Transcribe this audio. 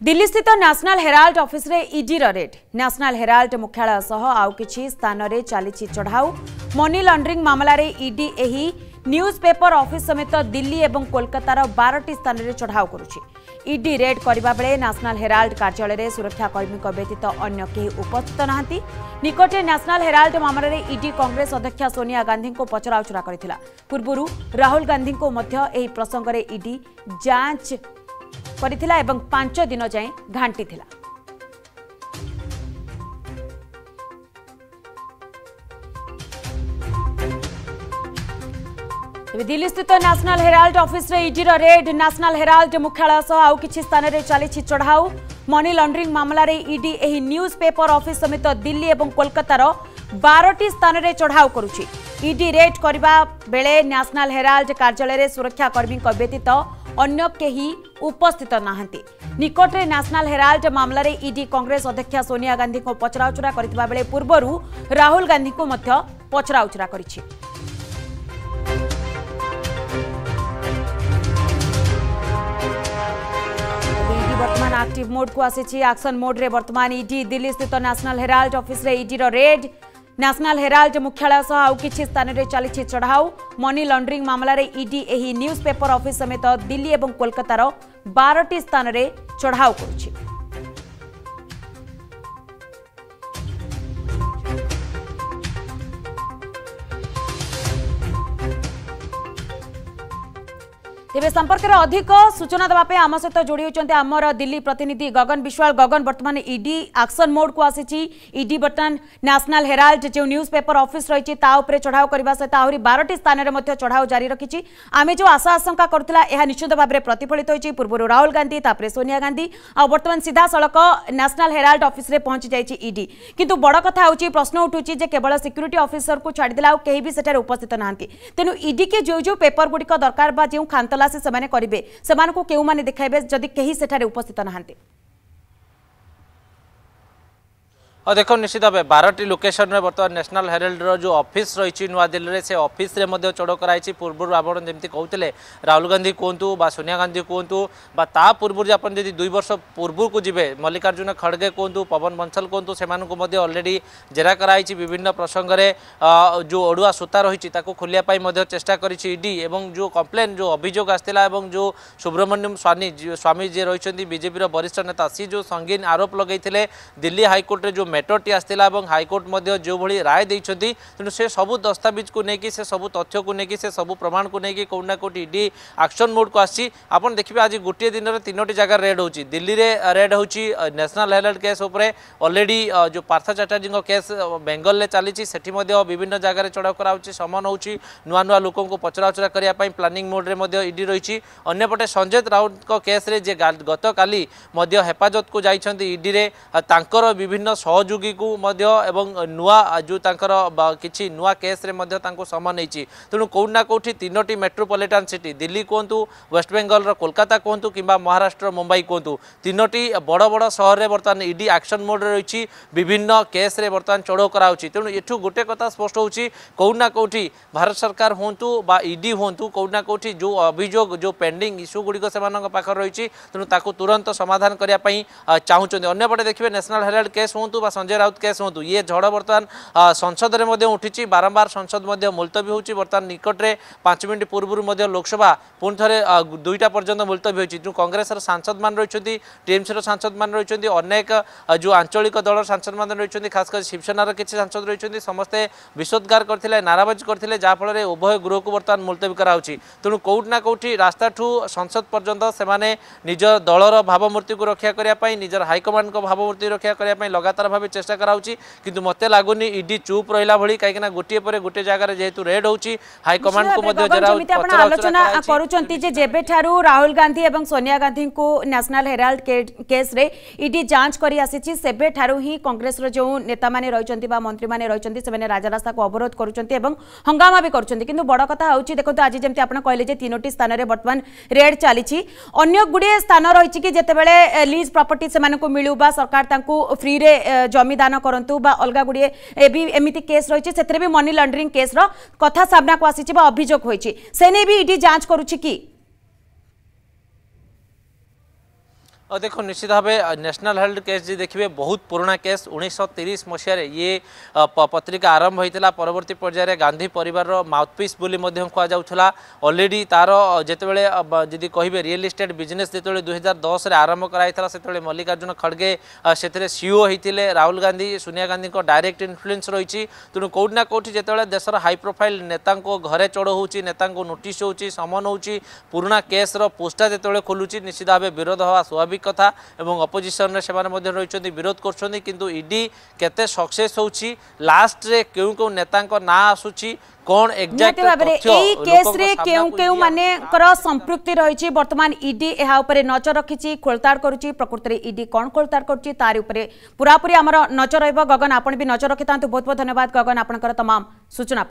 दिल्ली स्थित national Herald office रे ED रे रेड नेशनल हेराल्ड मुख्यालय सह आउ किछि स्थान रे चली छि चढाउ मनी लॉन्ड्रिंग मामला रे ईडी एही न्यूज़पेपर ऑफिस समेत दिल्ली एवं कोलकाता रा ए कोलकतार बारटी स्थानले चढाउ इड रेड गरेको न्यायसनाल हेराल्ड्ड को व्यतीत अन्य के उपस्थित नहाँ नेशनल हेराल्ड मामला रे ईडी कांग्रेस अध्यक्ष सोनिया गांधी को पचराउ चुरा करथिला पूर्वरु राहुल गांधी को मध्य एही प्रसंग रे ईडी जांच କରିଥିଲା ଏବଂ ପାଞ୍ଚ ଦିନ ଯାଏଁ ଘାଣ୍ଟିଥିଲା ତେବେ ଦିଲ୍ଲୀସ୍ଥିତ ନ୍ୟାସନାଲ ହେରାଲ୍ଡ ଅଫିସରେ ଇଡିର ରେଡ୍ ନ୍ୟାସନାଲ ହେରାଲ୍ଡ ମୁଖ୍ୟାଳୟ ସହ ଆଉ କିଛି ସ୍ଥାନରେ ଚାଲିଛି ଚଢ଼ାଉ ମନି ଲଣ୍ଡରିଂ ମାମଲାରେ ଇଡି ଏହି ନ୍ୟୁଜ୍ ପେପର ଅଫିସ ସମେତ ଦିଲ୍ଲୀ ଏବଂ କୋଲକାତାର ବାରଟି ସ୍ଥାନରେ ଚଢ଼ାଉ କରୁଛି ଇଡି ରେଡ୍ କରିବା ବେଳେ ନ୍ୟାସନାଲ ହେରାଲ୍ଡ କାର୍ଯ୍ୟାଳୟରେ ସୁରକ୍ଷାକର୍ମୀଙ୍କ ବ୍ୟତୀତ ଅନ୍ୟ କେହି ଉପସ୍ଥିତ ନାହାନ୍ତି ନିକଟରେ ନ୍ୟାସନାଲ ହେରାଲ୍ଡ ମାମଲାରେ ଇଡି କଂଗ୍ରେସ ଅଧ୍ୟକ୍ଷା ସୋନିଆ ଗାନ୍ଧୀଙ୍କୁ ପଚରାଉଚରା କରିଥିବା ବେଳେ ପୂର୍ବରୁ ରାହୁଲ ଗାନ୍ଧୀଙ୍କୁ ମଧ୍ୟ ପଚରାଉଚରା କରିଛି ଇଡି ବର୍ତ୍ତମାନ ଆକ୍ଟିଭ ମୋଡକୁ ଆସିଛି ଆକ୍ସନ ମୋଡରେ ବର୍ତ୍ତମାନ ଇଡି ଦିଲ୍ଲୀ ସ୍ଥିତ ନ୍ୟାସନାଲ ହେରାଲ୍ଡ ଅଫିସରେ ଇଡିର ରେଡ୍ ନ୍ୟାସନାଲ ହେରାଲ୍ଡ ମୁଖ୍ୟାଳୟ ସହ ଆଉ କିଛି ସ୍ଥାନରେ ଚାଲିଛି ଚଢ଼ାଉ ମନି ଲଣ୍ଡରିଂ ମାମଲାରେ ଇଡି ଏହି ନ୍ୟୁଜ୍ ପେପର ଅଫିସ ସମେତ ଦିଲ୍ଲୀ ଏବଂ କୋଲକାତାର ବାରଟି ସ୍ଥାନରେ ଚଢ଼ାଉ କରୁଛି ତେବେ ସମ୍ପର୍କରେ ଅଧିକ ସୂଚନା ଦେବା ପାଇଁ ଆମ ସହିତ ଯୋଡ଼ି ହେଉଛନ୍ତି ଆମର ଦିଲ୍ଲୀ ପ୍ରତିନିଧି ଗଗନ ବିଶ୍ୱାଳ ଗଗନ ବର୍ତ୍ତମାନ ଇଡି ଆକ୍ସନ ମୋଡକୁ ଆସିଛି ଇଡି ବର୍ତ୍ତମାନ ନ୍ୟାସନାଲ ହେରାଲ୍ଡ ଯେଉଁ ନ୍ୟୁଜ୍ ପେପର ଅଫିସ ରହିଛି ତା ଉପରେ ଚଢ଼ାଉ କରିବା ସହିତ ଆହୁରି ବାରଟି ସ୍ଥାନରେ ମଧ୍ୟ ଚଢ଼ାଉ ଜାରି ରଖିଛି ଆମେ ଯେଉଁ ଆଶା ଆଶଙ୍କା କରୁଥିଲା ଏହା ନିଶ୍ଚିତ ଭାବରେ ପ୍ରତିଫଳିତ ହୋଇଛି ପୂର୍ବରୁ ରାହୁଲ ଗାନ୍ଧୀ ତାପରେ ସୋନିଆ ଗାନ୍ଧୀ ଆଉ ବର୍ତ୍ତମାନ ସିଧାସଳଖ ନ୍ୟାସନାଲ ହେରାଲ୍ଡ ଅଫିସରେ ପହଞ୍ଚି ଯାଇଛି ଇଡି କିନ୍ତୁ ବଡ଼ କଥା ହେଉଛି ପ୍ରଶ୍ନ ଉଠୁଛି ଯେ କେବଳ ସିକ୍ୟୁରିଟି ଅଫିସରକୁ ଛାଡ଼ିଦେଲେ ଆଉ କେହି ବି ସେଠାରେ ଉପସ୍ଥିତ ନାହାନ୍ତି ତେଣୁ ଇଡିକି ଯେଉଁ ଯେଉଁ ପେପର ଗୁଡ଼ିକ ଦରକାର ବା ଯେଉଁ ଖାନ୍ତଲା प्रकाश से देखा जदि कहीं से उपस्थित नहांती। ଆଉ ଦେଖନ୍ତୁ ନିଶ୍ଚିତ ଭାବେ ବାରଟି ଲୋକେସନରେ ବର୍ତ୍ତମାନ ନ୍ୟାସନାଲ୍ ହେରାଲ୍ଡର ଯେଉଁ ଅଫିସ୍ ରହିଛି ନୂଆଦିଲ୍ଲୀରେ ସେ ଅଫିସ୍ରେ ମଧ୍ୟ ଚଢ଼ କରାଯାଇଛି ପୂର୍ବରୁ ଆପଣ ଯେମିତି କହୁଥିଲେ ରାହୁଲ ଗାନ୍ଧୀ କୁହନ୍ତୁ ବା ସୋନିଆ ଗାନ୍ଧୀ କୁହନ୍ତୁ ବା ତା ପୂର୍ବରୁ ଆପଣ ଯଦି ଦୁଇ ବର୍ଷ ପୂର୍ବକୁ ଯିବେ ମଲ୍ଲିକାର୍ଜୁନ ଖଡ଼ଗେ କୁହନ୍ତୁ ପବନ ବଂଶଲ କୁହନ୍ତୁ ସେମାନଙ୍କୁ ମଧ୍ୟ ଅଲରେଡ଼ି ଜେରା କରାଯାଇଛି ବିଭିନ୍ନ ପ୍ରସଙ୍ଗରେ ଯେଉଁ ଅଡ଼ୁଆ ସୂତା ରହିଛି ତାକୁ ଖୋଲିବା ପାଇଁ ମଧ୍ୟ ଚେଷ୍ଟା କରିଛି ଇଡି ଏବଂ ଯେଉଁ କମ୍ପ୍ଲେନ୍ ଯେଉଁ ଅଭିଯୋଗ ଆସିଥିଲା ଏବଂ ଯେଉଁ ସୁବ୍ରମଣ୍ୟମ ସ୍ୱାମୀ ସ୍ୱାମୀ ଯିଏ ରହିଛନ୍ତି ବିଜେପିର ବରିଷ୍ଠ ନେତା ସିଏ ଯେଉଁ ସଙ୍ଗୀନ ଆରୋପ ଲଗାଇଥିଲେ ଦିଲ୍ଲୀ ହାଇକୋର୍ଟରେ ଯେଉଁ ম্যাটরটি আসছিল এবং হাইকোর্ট মধ্যে যেভাবে রায় দিয়েছেন তেমন সে সবু দস্তাবিজকে নিয়ে সে সবু তথ্যকে নিয়ে সে সবু প্রমাণকে নিয়ে কোটি না কোটি ইডি আকশন মোডকু আসছে আপনার দেখবে আজ গোটিয়ে দিনের তিনোটি জায়গায় রেড হচ্ছে দিল্লিরে রেড হচ্ছে ন্যাশনাল হেরাল্ড কেস উপরে অলরেডি যে পার্থ চ্যাটার্জী কেস বেঙ্গলের চালছে সেটি বিভিন্ন জায়গায় চড়াও করা হচ্ছে সমন হচ্ছে নূয়া নূয়া লোক পচরাউচরা করা প্লানিং মোড্রে ইডি রয়েছে অন্যপটে সঞ্জয় রাউত কেস্রে যে গতকালি হেফাজতকু যাই ইডি বিভিন্ন সহযোগী केस को सहयोगी को नुआ, जो किसी नुआ केस्रे समन तेणु कौटना कौटी तीनो मेट्रोपोलिटान सिटी, दिल्ली कहतु वेस्टबेंगल कोलकाता कहतु कि महाराष्ट्र, मुंबई कहतु तीनो बड़ बड़ सहर में बर्तमान इडी आक्शन मोड्रे रही विभिन्न केस्रे बर्तमान चढ़ऊ कराऊँच तेणु एठू गोटे कथा स्पष्ट हो कौटना कौटी भारत सरकार हूँ बा इडी हूँ कौटना कौटी जो अभियोग जो पेंडिंग इश्यू गुड़िक से रही तेणु ताकू तुरंत समाधान करने चाहूँ अंपटे देखिए नेशनल সঞ্জয় রাউত কেস হুঁতু ইয়ে ঝড় বর্তমান সংসদরে উঠিছি বারম্বার সংসদ মুলতবী হচ্ছে বর্তমান নিকটরে পাঁচ মিনিট পূর্বর লোকসভা পুঁ থে দুইটা পর্যন্ত মুলতবী হয়েছে তেমন কংগ্রেসের সাংসদ মান রয়েছেন টিএমসির সাংসদ মান রয়েছেন অনেক যে আঞ্চলিক দলর সাংসদ মান রয়েছেন খাস করে শিবসেনার কিছু সাংসদ রয়েছেন সমস্তে বিষোদ্গার করে নারাবাজি করে যাফলের উভয় গৃহকু বর্তমান মুলতবী করা হচ্ছে তেমন কোটি না কোটি রাস্তাঠু সংসদ পর্যন্ত সে নিজ দলর ভাবমূর্তি রক্ষা করা নিজের হাইকমান্ড ভাবমূর্তি রক্ষা করা লগাতার भाव चेष्टा कराऊँच कि मत लगुनि इडी चुप रहा भाई कहीं गोटे पर गोटे जगह जेहेतु रेड हो को करुँचे राहुल गांधी और सोनिया गांधी को नेशनल हेराल्ड केस रे इडी जाँच कर ही कांग्रेस जो नेता मैंने रही मंत्री मैंने रही से राजरास्ता को अवरोध करुँच हंगामा भी करुँच बड़ कथा हूँ देखो आज जमी आप कहले तीनो स्थान में बर्तमान रेड चली गुड़े स्थान रही कि जितेबाला लिज प्रपर्टी से मिलू सरकार फ्री रे जमी दान करूँ अलग गुड़े एमती केस रही है भी मनी लंडरिंग केस कथा सा आसी अभियोग होने भी इडी जाँच करुच्ची देखो, निश्चित भाव न्यासनाल हेल्थ केस जी देखिए, बहुत पुराना केस उन्नीस तीस मसीह ये पत्रिका आरंभ होता परवर्ती पर्यायर गांधी परिवार बोली कहुला अलरेडी तार जितेबाला जदि कहे रियल इस्टेट बिज़नेस जो दुई हज़ार दस आरंभ कराई से मल्लिकार्जुन खड़गे से सीओ होते राहुल गांधी, सोनिया गांधी डायरेक्ट इनफ्लुएंस रही तेणु कौटि ना कौटि जिते देशर हाई प्रोफ़ाइल नेता घरे चढ़ हो नेता नोटिस हो समन हो पुराणा केस्र पोस्टा जिते खोलुची, निश्चित भाव विरोध हवा स्वाभाविक স্বাভাবিক কথা এবং অপোজিশনরে মধ্যে রয়েছেন বিরোধ করছেন কিন্তু ইডি কেতে সকসেস হচ্ছে লাস্টরে কেউ কেউ নেতা না আসুচি কোন এক্সাক্ট ভাবে এই কেস রে কেউ কেউ মানে কর সম্পৃক্তি রয়েছে বর্তমান ইডি এহা উপরে নজর রাখিছি খোলতার করুচি প্রকৃতরে ইডি কোন খোলতার করছি তার উপরে পুরাপুরি আমার নজর রইব গগন আপনি বি নজর রাখি বহুত বহুত ধন্যবাদ গগন আপনার তমাম সূচনা